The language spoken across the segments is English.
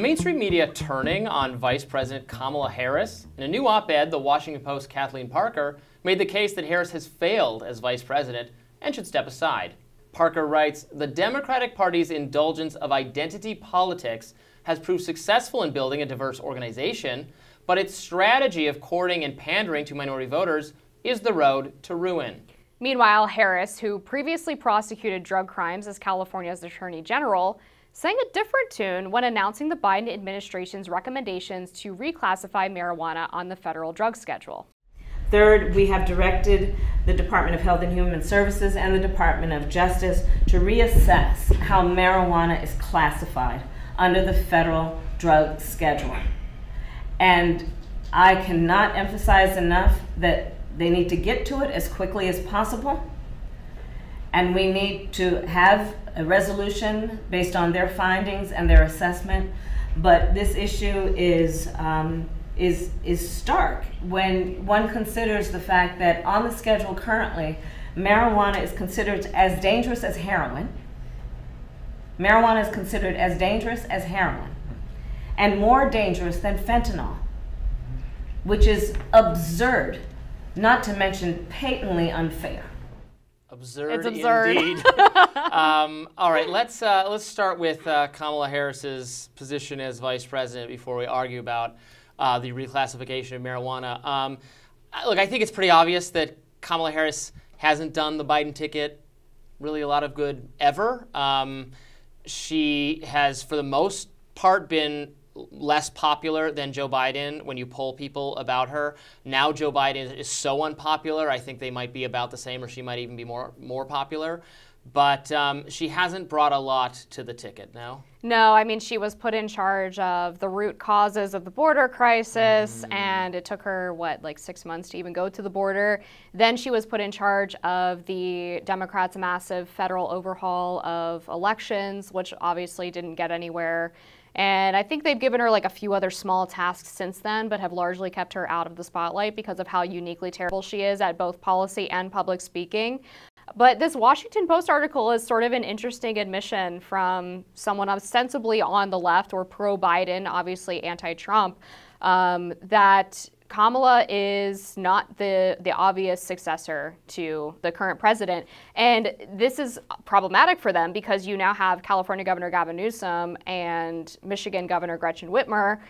the mainstream media turning on Vice President Kamala Harris? In a new op ed, the Washington Post's Kathleen Parker made the case that Harris has failed as vice president and should step aside. Parker writes The Democratic Party's indulgence of identity politics has proved successful in building a diverse organization, but its strategy of courting and pandering to minority voters is the road to ruin. Meanwhile, Harris, who previously prosecuted drug crimes as California's Attorney General, sang a different tune when announcing the Biden administration's recommendations to reclassify marijuana on the federal drug schedule. Third, we have directed the Department of Health and Human Services and the Department of Justice to reassess how marijuana is classified under the federal drug schedule. And I cannot emphasize enough that they need to get to it as quickly as possible. And we need to have a resolution based on their findings and their assessment. But this issue is um, is, is stark when one considers the fact that on the schedule currently, marijuana is considered as dangerous as heroin. Marijuana is considered as dangerous as heroin and more dangerous than fentanyl, which is absurd, not to mention patently unfair. Absurd, it's absurd. indeed. um, all right, let's uh, let's start with uh, Kamala Harris's position as vice president before we argue about uh, the reclassification of marijuana. Um, look, I think it's pretty obvious that Kamala Harris hasn't done the Biden ticket really a lot of good ever. Um, she has, for the most part, been less popular than Joe Biden when you poll people about her. Now Joe Biden is so unpopular, I think they might be about the same, or she might even be more more popular but um, she hasn't brought a lot to the ticket no no i mean she was put in charge of the root causes of the border crisis mm. and it took her what like six months to even go to the border then she was put in charge of the democrats massive federal overhaul of elections which obviously didn't get anywhere and I think they've given her like a few other small tasks since then, but have largely kept her out of the spotlight because of how uniquely terrible she is at both policy and public speaking. But this Washington Post article is sort of an interesting admission from someone ostensibly on the left or pro Biden, obviously anti Trump, um, that Kamala is not the, the obvious successor to the current president. And this is problematic for them because you now have California Governor Gavin Newsom and Michigan Governor Gretchen Whitmer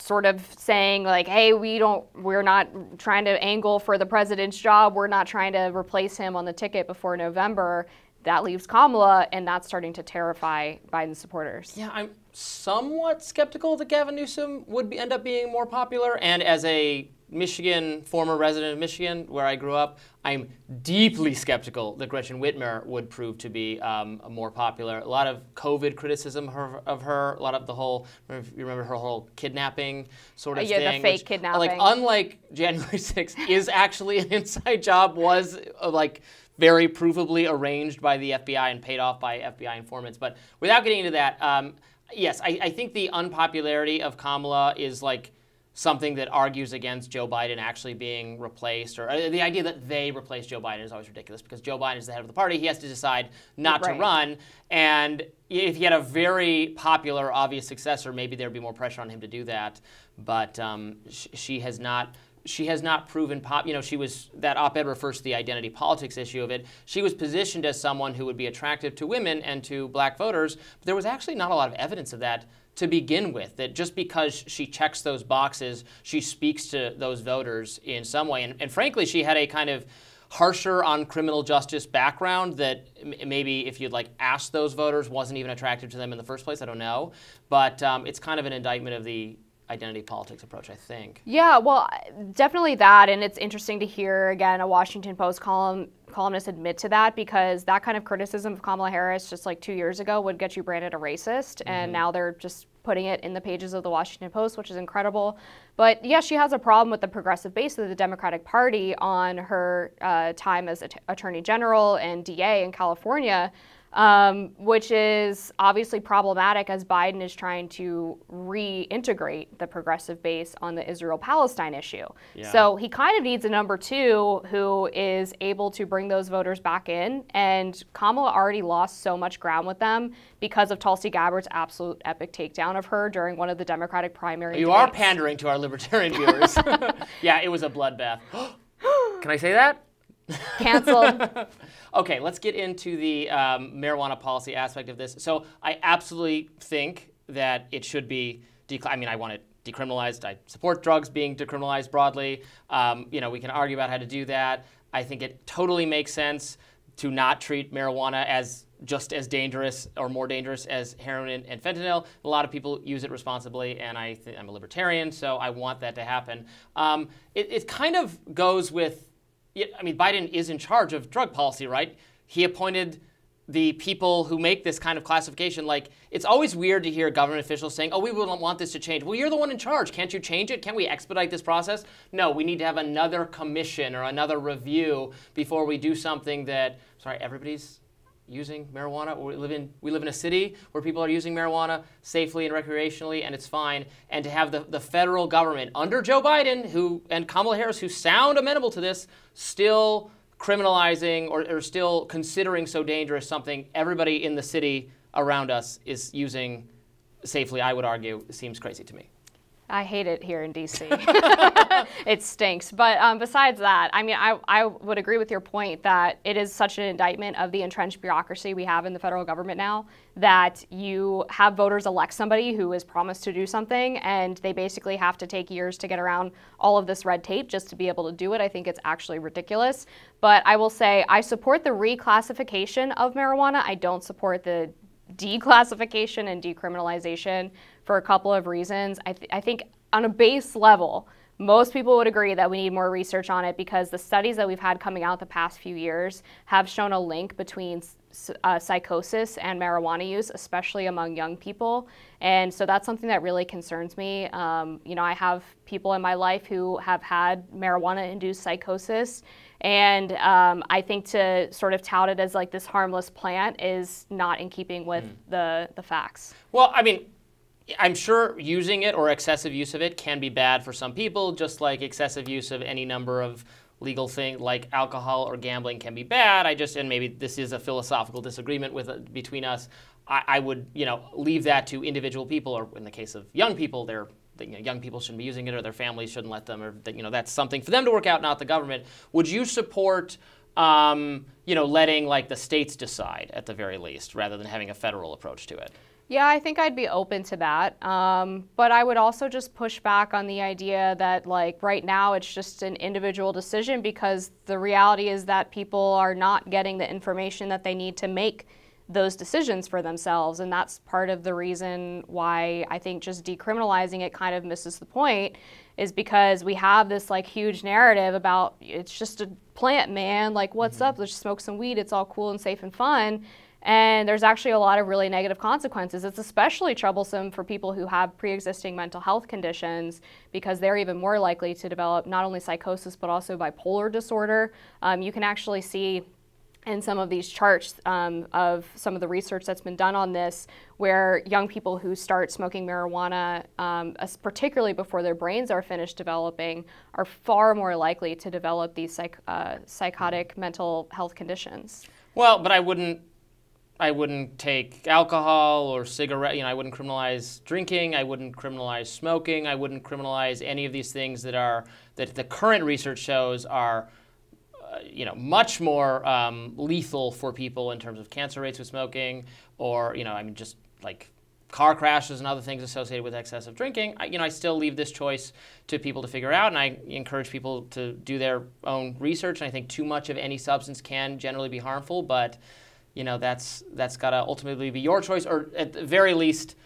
sort of saying like hey we don't we're not trying to angle for the president's job. We're not trying to replace him on the ticket before november. That leaves kamala and that's starting to terrify biden supporters. Yeah i'm somewhat skeptical that gavin newsom would be, end up being more popular and as a Michigan, former resident of Michigan, where I grew up, I'm deeply skeptical that Gretchen Whitmer would prove to be um, more popular. A lot of COVID criticism of her, of her, a lot of the whole, you remember her whole kidnapping sort of uh, yeah, thing. Yeah, the fake which, kidnapping. Like, unlike January 6th, is actually an inside job, was uh, like very provably arranged by the FBI and paid off by FBI informants. But without getting into that, um, yes, I, I think the unpopularity of Kamala is like, something that argues against Joe Biden actually being replaced, or uh, the idea that they replace Joe Biden is always ridiculous because Joe Biden is the head of the party. He has to decide not right. to run. And if he had a very popular, obvious successor, maybe there would be more pressure on him to do that. But um, sh- she has not. She has not proven pop. You know, she was that op-ed refers to the identity politics issue of it. She was positioned as someone who would be attractive to women and to black voters, but there was actually not a lot of evidence of that to begin with. That just because she checks those boxes, she speaks to those voters in some way. And, and frankly, she had a kind of harsher on criminal justice background that maybe if you'd like asked those voters wasn't even attractive to them in the first place. I don't know, but um, it's kind of an indictment of the identity politics approach, I think. Yeah, well, definitely that, and it's interesting to hear again a Washington Post column columnist admit to that because that kind of criticism of Kamala Harris just like two years ago would get you branded a racist, mm-hmm. and now they're just putting it in the pages of the Washington Post, which is incredible. But yeah, she has a problem with the progressive base of the Democratic Party on her uh, time as At- Attorney General and DA in California um, which is obviously problematic as Biden is trying to reintegrate the progressive base on the Israel Palestine issue. Yeah. So he kind of needs a number two who is able to bring those voters back in. And Kamala already lost so much ground with them because of Tulsi Gabbard's absolute epic takedown of her during one of the Democratic primary. You debates. are pandering to our libertarian viewers. yeah, it was a bloodbath. Can I say that? Canceled. okay, let's get into the um, marijuana policy aspect of this. So I absolutely think that it should be. I mean, I want it decriminalized. I support drugs being decriminalized broadly. Um, you know, we can argue about how to do that. I think it totally makes sense to not treat marijuana as just as dangerous or more dangerous as heroin and fentanyl. A lot of people use it responsibly, and I I'm a libertarian, so I want that to happen. Um, it, it kind of goes with I mean, Biden is in charge of drug policy, right? He appointed the people who make this kind of classification. Like, it's always weird to hear government officials saying, oh, we wouldn't want this to change. Well, you're the one in charge. Can't you change it? Can't we expedite this process? No, we need to have another commission or another review before we do something that, sorry, everybody's using marijuana. We live in we live in a city where people are using marijuana safely and recreationally, and it's fine. And to have the, the federal government under Joe Biden, who and Kamala Harris, who sound amenable to this, still criminalizing or, or still considering so dangerous something everybody in the city around us is using safely, I would argue, seems crazy to me. I hate it here in DC. it stinks. But um, besides that, I mean, I, I would agree with your point that it is such an indictment of the entrenched bureaucracy we have in the federal government now that you have voters elect somebody who is promised to do something and they basically have to take years to get around all of this red tape just to be able to do it. I think it's actually ridiculous. But I will say I support the reclassification of marijuana. I don't support the declassification and decriminalization for a couple of reasons. I, th- I think on a base level, most people would agree that we need more research on it because the studies that we've had coming out the past few years have shown a link between uh, psychosis and marijuana use, especially among young people. And so that's something that really concerns me. Um, you know, I have people in my life who have had marijuana induced psychosis. And um, I think to sort of tout it as like this harmless plant is not in keeping with mm. the, the facts. Well, I mean, I'm sure using it or excessive use of it can be bad for some people, just like excessive use of any number of legal thing like alcohol or gambling can be bad. I just and maybe this is a philosophical disagreement with uh, between us. I, I, would you know leave that to individual people, or in the case of young people, they're you know, young people shouldn't be using it, or their families shouldn't let them, or you know that's something for them to work out, not the government. Would you support? Um, you know, letting like the states decide at the very least, rather than having a federal approach to it. Yeah, I think I'd be open to that. Um, but I would also just push back on the idea that, like, right now it's just an individual decision because the reality is that people are not getting the information that they need to make those decisions for themselves. And that's part of the reason why I think just decriminalizing it kind of misses the point, is because we have this, like, huge narrative about it's just a plant, man. Like, what's mm-hmm. up? Let's smoke some weed. It's all cool and safe and fun. And there's actually a lot of really negative consequences. It's especially troublesome for people who have pre existing mental health conditions because they're even more likely to develop not only psychosis but also bipolar disorder. Um, you can actually see in some of these charts um, of some of the research that's been done on this, where young people who start smoking marijuana, um, particularly before their brains are finished developing, are far more likely to develop these psych- uh, psychotic mental health conditions. Well, but I wouldn't I wouldn't take alcohol or cigarette. You know, I wouldn't criminalize drinking. I wouldn't criminalize smoking. I wouldn't criminalize any of these things that are that the current research shows are, you know, much more um, lethal for people in terms of cancer rates with smoking, or you know, I mean, just like car crashes and other things associated with excessive drinking. I, you know, I still leave this choice to people to figure out, and I encourage people to do their own research. And I think too much of any substance can generally be harmful, but you know that's that's got to ultimately be your choice, or at the very least,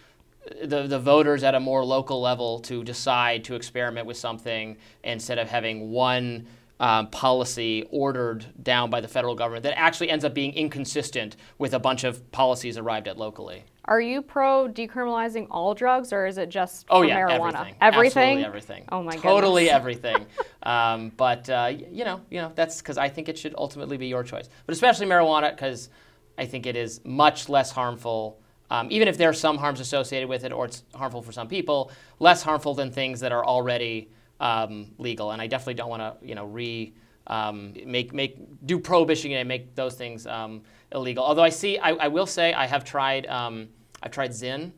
the the voters at a more local level to decide to experiment with something instead of having one. Um, policy ordered down by the federal government that actually ends up being inconsistent with a bunch of policies arrived at locally. Are you pro decriminalizing all drugs, or is it just oh yeah marijuana? Everything, everything, Absolutely everything. Oh my god, totally goodness. everything. um, but uh, you know, you know, that's because I think it should ultimately be your choice. But especially marijuana, because I think it is much less harmful, um, even if there are some harms associated with it or it's harmful for some people, less harmful than things that are already um, legal. And I definitely don't want to, you know, re um, make make do prohibition and make those things um, illegal. Although I see, I, I, will say, I have tried, um, I've tried Zyn.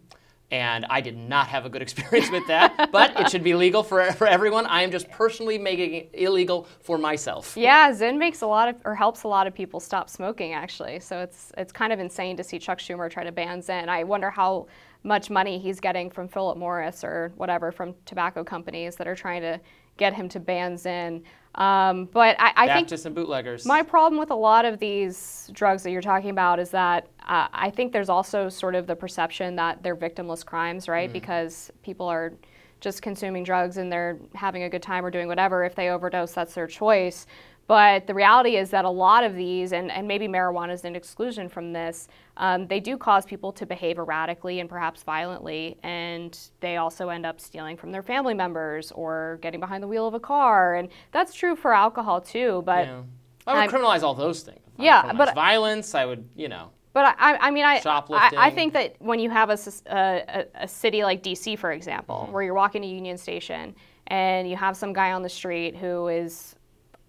and I did not have a good experience with that. but it should be legal for, for everyone. I am just personally making it illegal for myself. Yeah, Zyn makes a lot of or helps a lot of people stop smoking actually. So it's it's kind of insane to see Chuck Schumer try to ban Zyn. I wonder how much money he's getting from Philip Morris or whatever from tobacco companies that are trying to get him to ban Zyn. Um, but I, I think Baptists and bootleggers. my problem with a lot of these drugs that you're talking about is that uh, I think there's also sort of the perception that they're victimless crimes, right? Because people are just consuming drugs and they're having a good time or doing whatever. If they overdose, that's their choice. But the reality is that a lot of these, and, and maybe marijuana is an exclusion from this, um, they do cause people to behave erratically and perhaps violently. And they also end up stealing from their family members or getting behind the wheel of a car. And that's true for alcohol too. But Yeah. I would I'm- criminalize all those things. I Yeah, but- violence. I would, you know. But I, I mean, I, I. I think that when you have a a city like DC, for example, Mm-hmm. where you're walking to Union Station and you have some guy on the street who is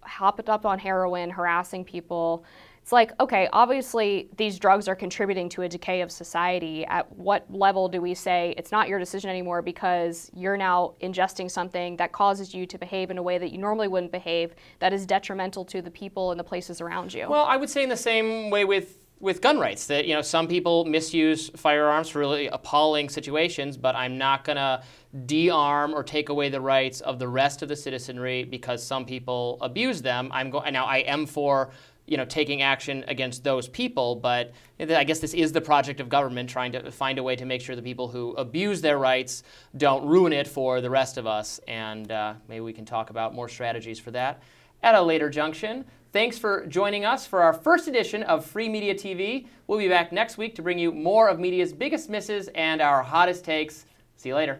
hopped up on heroin, harassing people, it's like, okay, obviously these drugs are contributing to a decay of society. At what level do we say it's not your decision anymore because you're now ingesting something that causes you to behave in a way that you normally wouldn't behave, that is detrimental to the people and the places around you? Well, I would say in the same way with with gun rights that you know some people misuse firearms for really appalling situations, but I'm not gonna de-arm or take away the rights of the rest of the citizenry because some people abuse them. I'm going now. I am for you know taking action against those people, but I guess this is the project of government trying to find a way to make sure the people who abuse their rights don't ruin it for the rest of us. And uh, maybe we can talk about more strategies for that at a later junction. Thanks for joining us for our first edition of Free Media TV. We'll be back next week to bring you more of media's biggest misses and our hottest takes. See you later.